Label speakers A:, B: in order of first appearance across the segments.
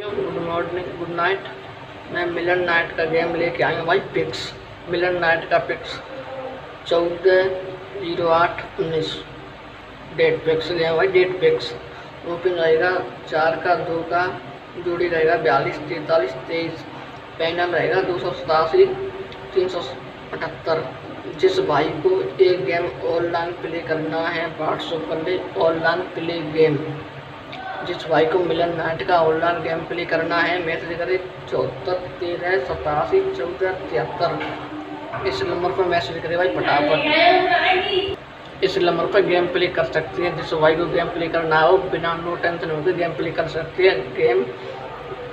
A: Good morning good night मैं मिलन night का game लेके आया हूँ भाई पिक्स मिलन नाइट का पिक्स चौदह, ज़ीरो आठ, उन्नीस। डेट पिक्स गया भाई डेट पिक्स ओपन रहेगा, चार का, दो का, जोड़ी रहेगा, बयालीस, तैंतालीस, तेईस। पैनल रहेगा, दो सौ सतासी, तीन सौ अठहत्तर। जिस भाई को एक गेम ऑनलाइन प्ले करना है, व्हाट्सएप कर ले ऑनलाइन प्ले गेम जिस भाई को मिलन नाइट का ऑनलाइन गेम प्ले करना है मैसेज करें चौहत्तर, तेरह, सतासी, चौदह, तिहत्तर। इस नंबर पर मैसेज करें भाई, फटाफट। इस नंबर पर गेम प्ले कर सकते हैं, जिस भाई को गेम प्ले करना हो, बिना नो टेंशन होकर गेम प्ले कर सकते हैं। गेम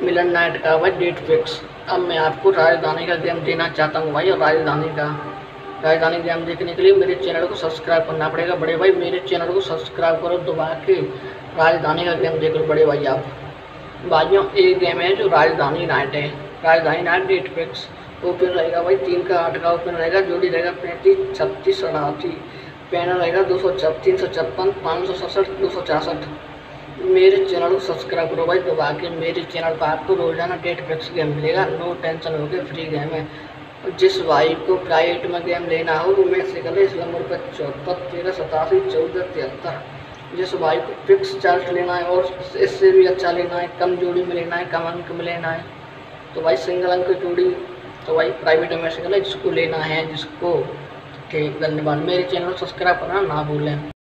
A: मिलन नाइट का भाई, डेट फिक्स। अब मैं आपको राजधानी का गेम देना चाहता हूँ भाई और राजधानी का। राजधानी गेम देखने के लिए मेरे चैनल को सब्सक्राइब करना पड़ेगा। बड़े भाई, मेरे चैनल को सब्सक्राइब करो दबा के राजधानी का गेम देख लो बड़े भाई आप। भाइयों एक गेम है जो राजधानी नाइट है। राजधानी नाइट डेट फिक्स ओपन रहेगा भाई, तीन का आठ का ओपन रहेगा जोड़ी रहेगा पैंतीस, छत्तीस अड़ासी पैनल रहेगा दो सौ तीन सौ छप्पन, पाँच सौ सड़सठ, दो सौ छियासठ। मेरे चैनल को सब्सक्राइब करो भाई दबा के मेरे चैनल पर आपको रोज़ाना डेट फिक्स गेम मिलेगा। नो टेंशन हो गया फ्री गेम है। जिस भाई को प्राइवेट में गेम लेना हो वो मैसेज कर इस नंबर पर चौहत्तर तेरह, सतासी, चौदह, तिहत्तर। जिस भाई को फिक्स चार्ज लेना है और इससे भी अच्छा लेना है, कम जोड़ी में लेना है, कम अंक में लेना है तो भाई सिंगल अंक जोड़ी तो भाई प्राइवेट में मैसेज कर जिसको लेना है, जिसको ठीक धन्यवाद। मेरे चैनल सब्सक्राइब करना ना भूलें।